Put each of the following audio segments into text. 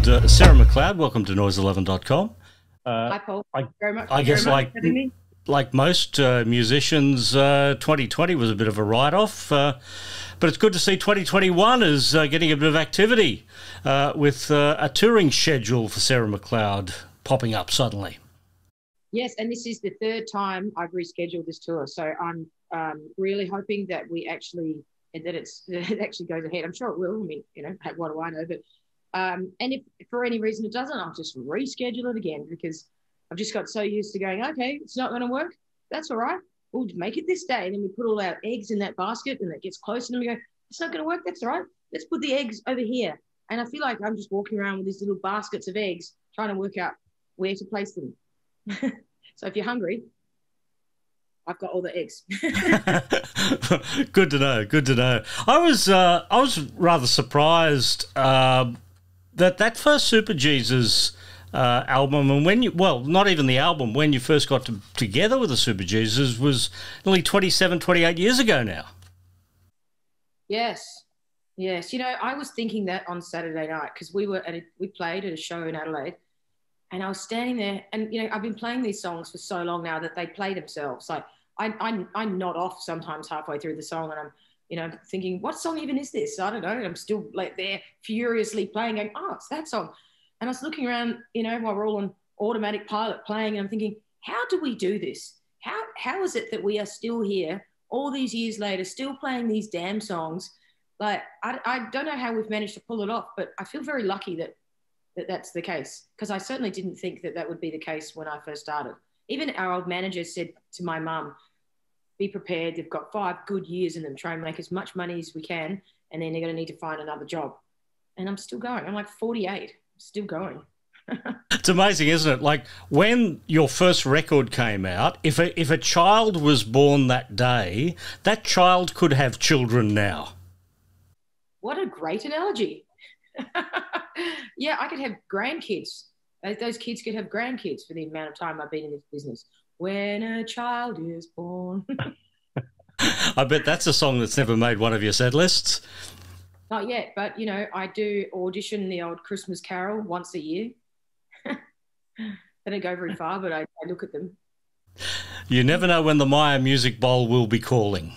and uh, Sarah McLeod. Welcome to Noise11.com. Uh, Hi, Paul. I, very much. I guess like like most uh, musicians, 2020 uh, was a bit of a write-off, uh, but it's good to see 2021 is uh, getting a bit of activity with a touring schedule for Sarah McLeod popping up suddenly. Yes, and this is the third time I've rescheduled this tour, so I'm um, really hoping that we actually and that it's it actually goes ahead. I'm sure it will. I mean, you know, what do I know? But um, and if for any reason it doesn't, I'll just reschedule it again because I've just got so used to going, okay, it's not going to work. That's all right. We'll make it this day. And then we put all our eggs in that basket and it gets closer and we go, it's not going to work. That's all right. Let's put the eggs over here. And I feel like I'm just walking around with these little baskets of eggs trying to work out where to place them. so if you're hungry, I've got all the eggs. good to know. Good to know. I was uh, I was rather surprised uh, that that first Superjesus uh, album, and when you well, not even the album, when you first got to, together with the Superjesus was nearly 27, 28 years ago now. Yes, yes. You know, I was thinking that on Saturday night because we were at a, we played at a show in Adelaide, and I was standing there, and you know, I've been playing these songs for so long now that they play themselves. Like I, I, I nod off sometimes halfway through the song, and I'm you know, thinking, what song even is this? I don't know. I'm still like there furiously playing, going, oh, it's that song. And I was looking around, you know, while we're all on automatic pilot playing, and I'm thinking, how do we do this? How, how is it that we are still here all these years later, still playing these damn songs? Like, I, I don't know how we've managed to pull it off, but I feel very lucky that, that that's the case because I certainly didn't think that that would be the case when I first started. Even our old manager said to my mum, be prepared. They've got five good years in them. Try and make as much money as we can, and then they're going to need to find another job. And I'm still going. I'm like 48, still going. it's amazing, isn't it? Like when your first record came out, if a, if a child was born that day, that child could have children now. What a great analogy. yeah, I could have grandkids. Those kids could have grandkids for the amount of time I've been in this business. When a child is born. I bet that's a song that's never made one of your set lists. Not yet, but you know, I do audition the old Christmas Carol once a year. they don't go very far, but I, I look at them. You never know when the Myer Music Bowl will be calling.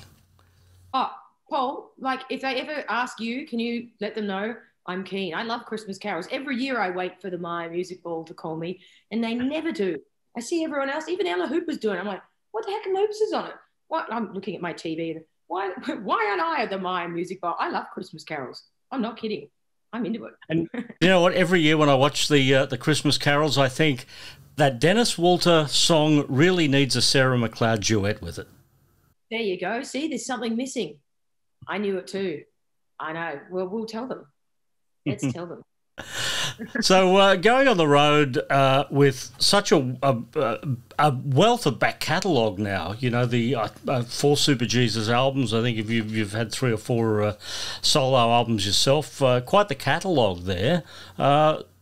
Oh, Paul, like if they ever ask you, can you let them know I'm keen? I love Christmas carols. Every year I wait for the Myer Music Bowl to call me, and they never do. I see everyone else, even Ella Hoop Hooper's doing it. I'm like, what the heck are Hooper's is on it? What? I'm looking at my TV. And, Why, why aren't I at the Myer Music Bar? I love Christmas carols. I'm not kidding. I'm into it. And you know what? Every year when I watch the uh, the Christmas carols, I think that Denis Walter song really needs a Sarah McLeod duet with it. There you go. See, there's something missing. I knew it too. I know. Well, we'll tell them. Let's tell them so uh, going on the road uh, with such a, a, a, wealth of back catalogue now, you know the uh, uh four Superjesus albums. I think if you've, you've had three or four uh, solo albums yourself, uh, quite the catalogue there.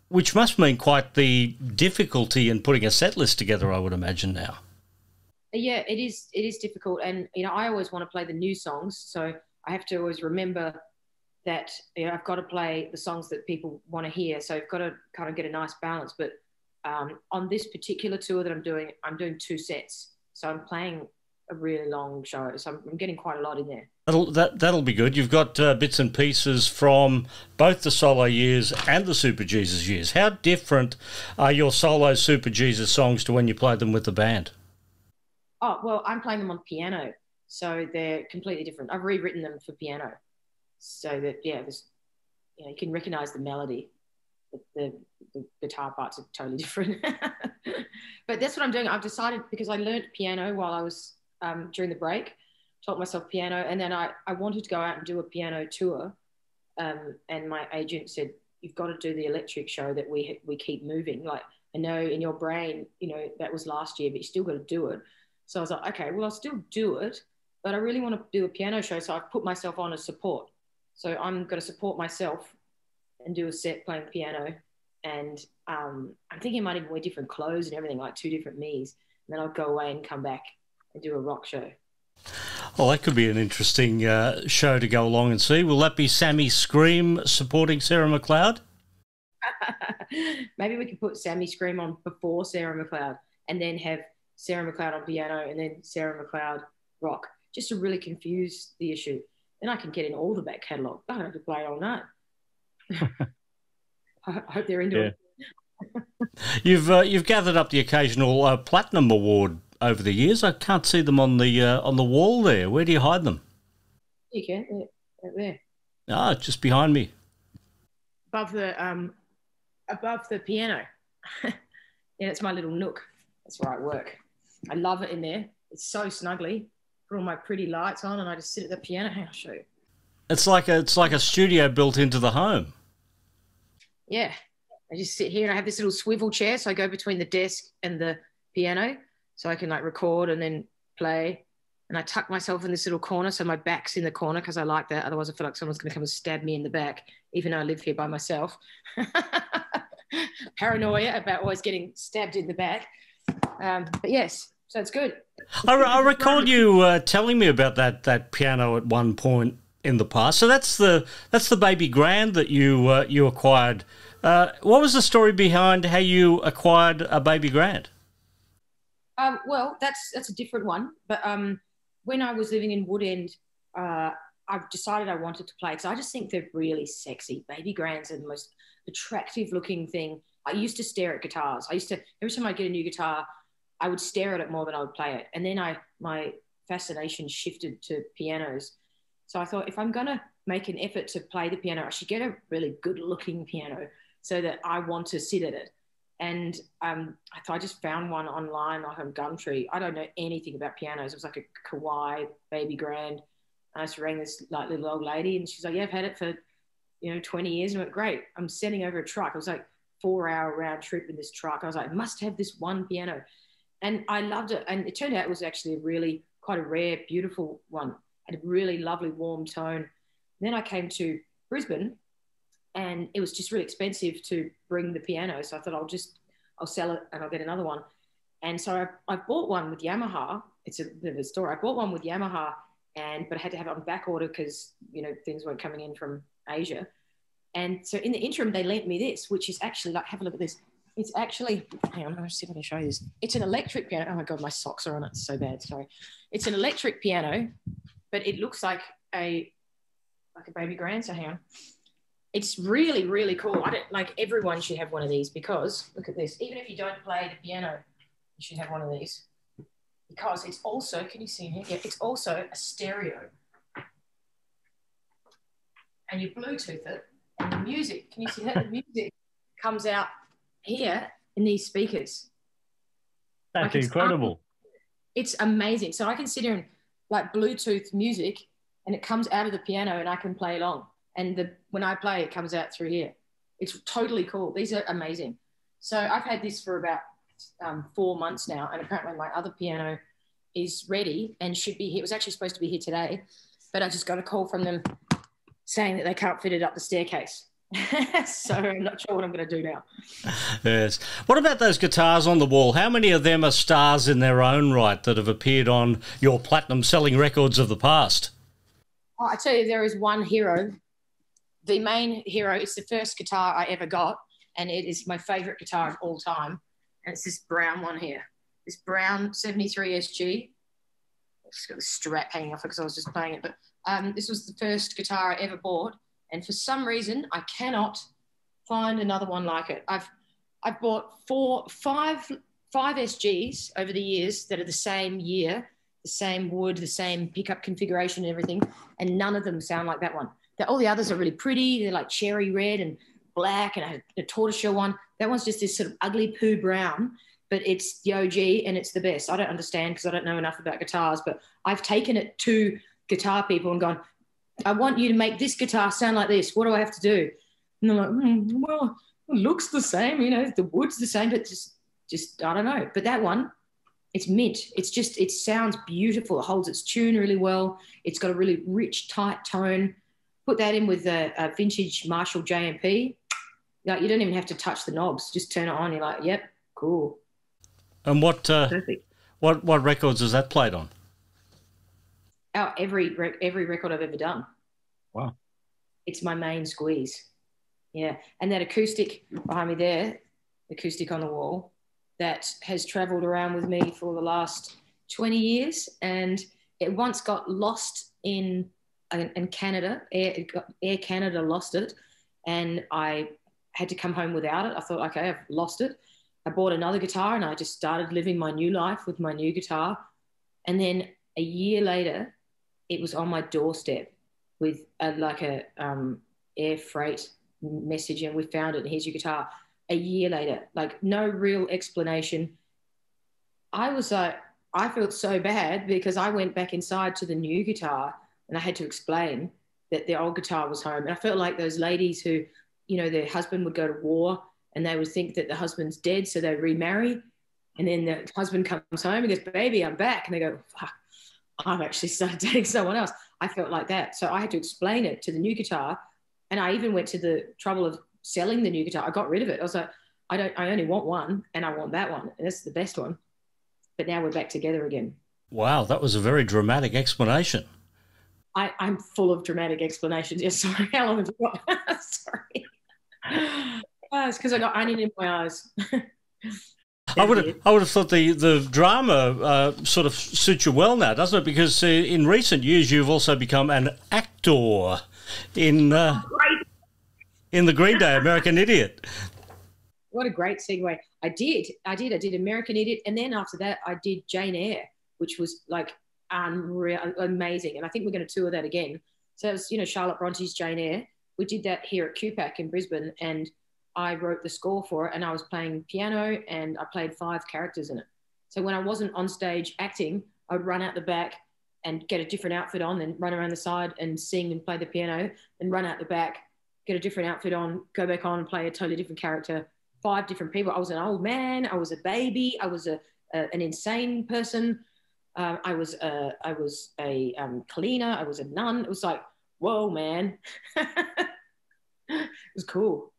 which must mean quite the difficulty in putting a set list together, I would imagine now. Yeah, it is. It is difficult, and you know, I always want to play the new songs, so I have to always remember that you know, I've got to play the songs that people want to hear. So I've got to kind of get a nice balance. But um, on this particular tour that I'm doing, I'm doing two sets. So I'm playing a really long show. So I'm, I'm getting quite a lot in there. That'll, that, that'll be good. You've got uh, bits and pieces from both the solo years and the Superjesus years. How different are your solo Superjesus songs to when you played them with the band? Oh, well, I'm playing them on piano. So they're completely different. I've rewritten them for piano so that yeah, there's you know you can recognize the melody. The, the, the guitar parts are totally different. but that's what I'm doing. I've decided because I learned piano while I was um, during the break, taught myself piano, and then I, I wanted to go out and do a piano tour. Um, and my agent said, "You've got to do the electric show that we we keep moving. Like I know in your brain, you know that was last year, but you still got to do it." So I was like, "Okay, well I'll still do it, but I really want to do a piano show, so I've put myself on as support." So I'm going to support myself and do a set playing piano. And um, I'm thinking I might even wear different clothes and everything, like two different me's. And then I'll go away and come back and do a rock show. Well, that could be an interesting uh, show to go along and see. Will that be Sammy Scream supporting Sarah McLeod? Maybe we could put Sammy Scream on before Sarah McLeod and then have Sarah McLeod on piano and then Sarah McLeod rock, just to really confuse the issue. Then I can get in all the back catalogue. I don't have to play all night. I hope they're into yeah. it. you've uh, you've gathered up the occasional uh, platinum award over the years. I can't see them on the uh, on the wall there. Where do you hide them? You can right there. Ah, just behind me. Above the um, above the piano. yeah, it's my little nook. That's where I work. I love it in there. It's so snuggly. Put all my pretty lights on, and I just sit at the piano. Hang on, I'll show you. It's like a it's like a studio built into the home. Yeah, I just sit here and I have this little swivel chair, so I go between the desk and the piano, so I can like record and then play. And I tuck myself in this little corner, so my back's in the corner because I like that. Otherwise, I feel like someone's going to come and stab me in the back, even though I live here by myself. Paranoia about always getting stabbed in the back. Um, but yes, so it's good. I, I recall you uh, telling me about that that piano at one point in the past. So that's the that's the baby grand that you uh, you acquired. Uh, what was the story behind how you acquired a baby grand? Um, well, that's that's a different one. But um, when I was living in Woodend, uh, I've decided I wanted to play because I just think they're really sexy. Baby grands are the most attractive looking thing. I used to stare at guitars. I used to every time I get a new guitar, I would stare at it more than I would play it. And then I my fascination shifted to pianos so I thought if I'm going to make an effort to play the piano, I should get a really good looking piano so that I want to sit at it. And um, I thought I just found one online, like on Gumtree. I don't know anything about pianos. It was like a Kawai baby grand. I just rang this like little old lady, and she's like, "Yeah, I've had it for you know 20 years." And I went, "Great, I'm sending over a truck." It was like four hour round trip in this truck. I was like, "Must have this one piano," and I loved it. And it turned out it was actually a really quite a rare, beautiful one had a really lovely warm tone. Then I came to Brisbane and it was just really expensive to bring the piano. So I thought I'll just, I'll sell it and I'll get another one. And so I, I bought one with Yamaha. It's a bit of a story. I bought one with Yamaha and, but I had to have it on back order because, you know, things weren't coming in from Asia. And so in the interim, they lent me this, which is actually like, have a look at this. It's actually, hang on, I'll see if I can show you this. It's an electric piano. Oh my God, my socks are on it. So bad. Sorry. It's an electric piano but it looks like a like a baby grand. So hang on. It's really, really cool. I don't like everyone should have one of these because look at this. Even if you don't play the piano, you should have one of these. Because it's also, can you see here? Yeah, it's also a stereo. And you Bluetooth it, and the music, can you see that? The music comes out here in these speakers. That's like incredible. It's, it's amazing. So I can sit here and like Bluetooth music and it comes out of the piano and I can play along. And the when I play, it comes out through here. It's totally cool. These are amazing. So I've had this for about um, four months now, and apparently my other piano is ready and should be here. It was actually supposed to be here today, but I just got a call from them saying that they can't fit it up the staircase. so I'm not sure what I'm going to do now. Yes. What about those guitars on the wall? How many of them are stars in their own right that have appeared on your platinum selling records of the past? Oh, I tell you, there is one hero. The main hero is the first guitar I ever got, and it is my favorite guitar of all time. And it's this brown one here, this brown 73 SG. It's got the strap hanging off it because I was just playing it. But um, this was the first guitar I ever bought and for some reason, I cannot find another one like it. I've I've bought four, five, five SGs over the years that are the same year, the same wood, the same pickup configuration and everything, and none of them sound like that one. The, all the others are really pretty. They're like cherry red and black, and I had a tortoiseshell one. That one's just this sort of ugly poo brown, but it's the OG and it's the best. I don't understand because I don't know enough about guitars, but I've taken it to guitar people and gone, I want you to make this guitar sound like this. What do I have to do? And they're like, mm, well, it looks the same, you know, the wood's the same, but just, just, I don't know. But that one, it's mint. It's just, it sounds beautiful. It holds its tune really well. It's got a really rich, tight tone. Put that in with a, a vintage Marshall JMP. Like, you don't even have to touch the knobs. Just turn it on. You're like, yep, cool. And what, uh, Perfect. what, what records is that played on? Oh, every every record I've ever done. Wow. It's my main squeeze. Yeah, and that acoustic behind me there, acoustic on the wall, that has travelled around with me for the last 20 years, and it once got lost in in Canada. Air, Air Canada lost it, and I had to come home without it. I thought, okay, I've lost it. I bought another guitar, and I just started living my new life with my new guitar. And then a year later, it was on my doorstep with a, like a um, air freight message, and we found it. And here's your guitar. A year later, like no real explanation. I was like, I felt so bad because I went back inside to the new guitar and I had to explain that the old guitar was home. And I felt like those ladies who, you know, their husband would go to war and they would think that the husband's dead, so they remarry. And then the husband comes home and goes, Baby, I'm back. And they go, Fuck, I've actually started dating someone else. I felt like that. So I had to explain it to the new guitar. And I even went to the trouble of selling the new guitar. I got rid of it. I was like, I don't, I only want one and I want that one. And this is the best one. But now we're back together again. Wow, that was a very dramatic explanation. I, I'm full of dramatic explanations. Yes, sorry. How long have you got? sorry. It's because I got onion in my eyes. I would have, I would have thought the the drama uh, sort of suits you well now, doesn't it? Because uh, in recent years you've also become an actor in uh, in the Green Day American Idiot. What a great segue! I did, I did, I did American Idiot, and then after that I did Jane Eyre, which was like unreal, amazing. And I think we're going to tour that again. So it was, you know, Charlotte Bronte's Jane Eyre. We did that here at QPAC in Brisbane, and I wrote the score for it, and I was playing piano, and I played five characters in it. So when I wasn't on stage acting, I would run out the back and get a different outfit on, then run around the side and sing and play the piano, then run out the back, get a different outfit on, go back on and play a totally different character. Five different people. I was an old man. I was a baby. I was a, a an insane person. Um, I was a, I was a um, cleaner. I was a nun. It was like, whoa, man. it was cool.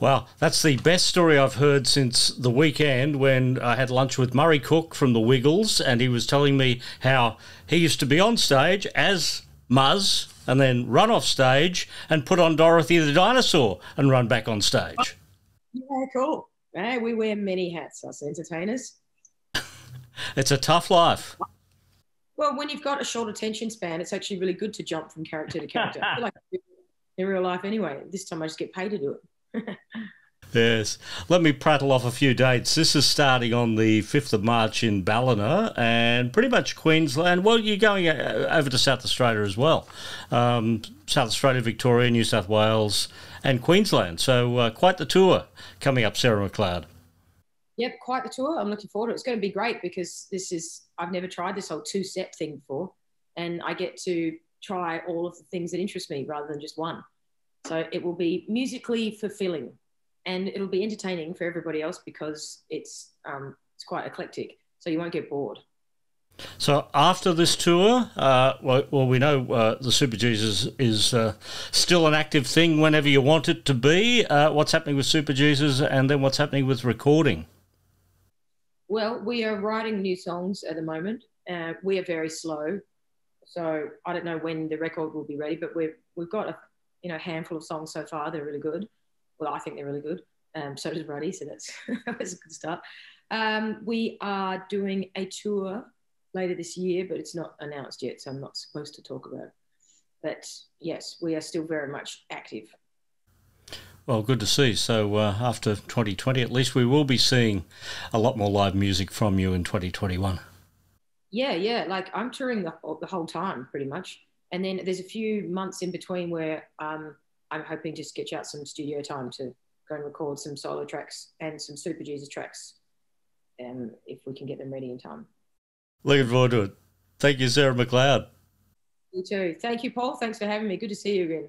Well, that's the best story I've heard since the weekend when I had lunch with Murray Cook from the Wiggles, and he was telling me how he used to be on stage as Muzz and then run off stage and put on Dorothy the dinosaur and run back on stage. Yeah, cool. Hey, we wear many hats, us entertainers. It's a tough life. Well, when you've got a short attention span, it's actually really good to jump from character to character. I feel like in real life anyway. This time I just get paid to do it. yes. Let me prattle off a few dates. This is starting on the 5th of March in Ballina and pretty much Queensland. Well, you're going uh, over to South Australia as well. Um, South Australia, Victoria, New South Wales, and Queensland. So uh, quite the tour coming up, Sarah McLeod. Yep, quite the tour. I'm looking forward to it. It's going to be great because this is, I've never tried this whole two set thing before. And I get to try all of the things that interest me rather than just one. So it will be musically fulfilling and it'll be entertaining for everybody else because it's, um, it's quite eclectic. So you won't get bored. So after this tour, uh, well, well, we know uh, the Superjesus is uh, still an active thing whenever you want it to be. Uh, what's happening with Superjesus, and then what's happening with recording? Well, we are writing new songs at the moment. Uh, we are very slow, so I don't know when the record will be ready. But we've we've got a you know handful of songs so far. They're really good. Well, I think they're really good. Um, so does Ruddy, so that's that's a good start. Um, we are doing a tour later this year, but it's not announced yet, so I'm not supposed to talk about it. But yes, we are still very much active. Well, good to see. So uh, after 2020, at least we will be seeing a lot more live music from you in 2021. Yeah, yeah. Like I'm touring the, the whole time pretty much. And then there's a few months in between where um, I'm hoping to sketch out some studio time to go and record some solo tracks and some Superjesus tracks um, if we can get them ready in time. Looking forward to it. Thank you, Sarah McLeod. You too. Thank you, Paul. Thanks for having me. Good to see you again.